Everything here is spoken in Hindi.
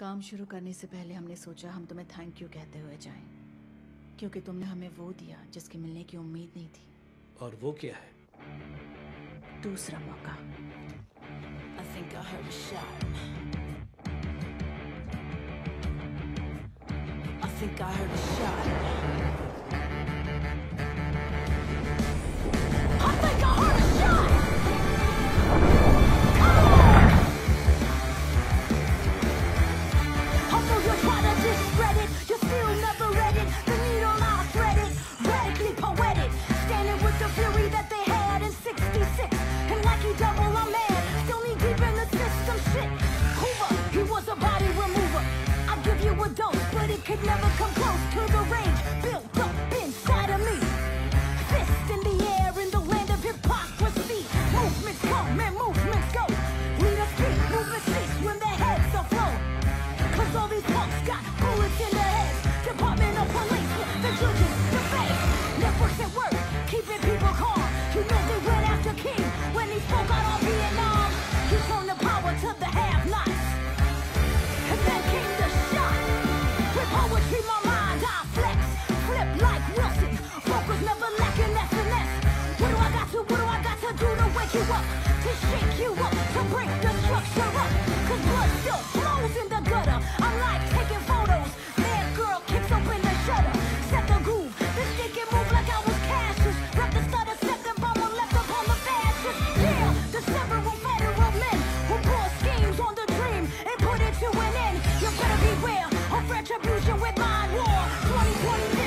काम शुरू करने से पहले हमने सोचा हम तुम्हें थैंक यू कहते हुए जाएँ, क्योंकि तुमने हमें वो दिया जिसके मिलने की उम्मीद नहीं थी और वो क्या है दूसरा मौका I think I heard a shot. I think I heard a shot. They've never come close to the ring. retribution with my war. 2020